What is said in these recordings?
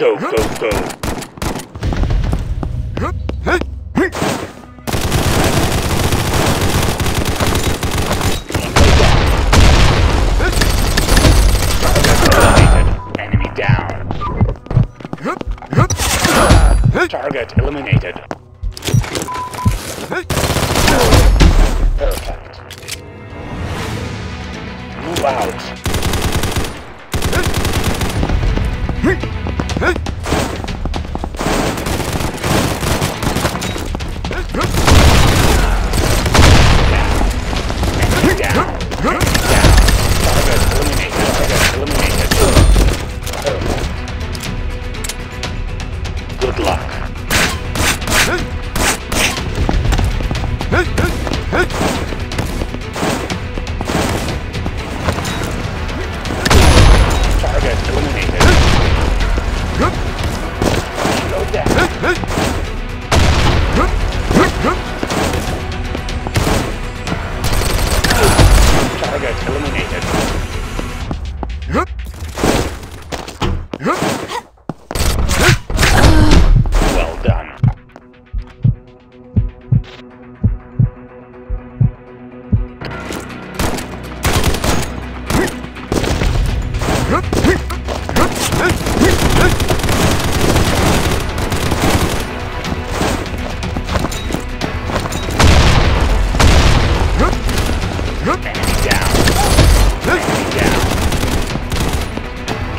Go, go, go. Enemy down. Target eliminated. Perfect. Move out. Enemy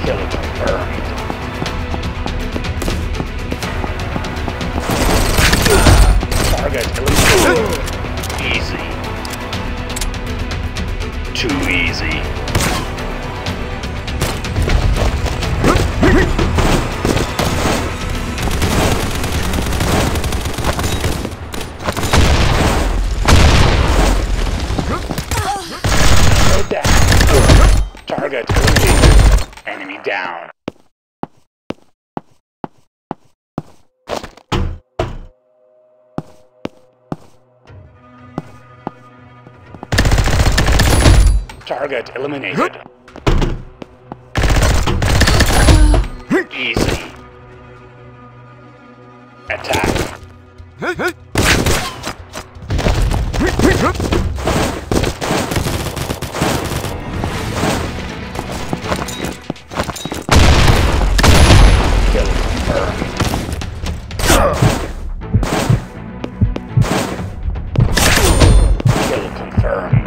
Kill confirmed. Target eliminated. Easy. Too easy. Target. Enemy down. Target eliminated. Easy. Attack. Kill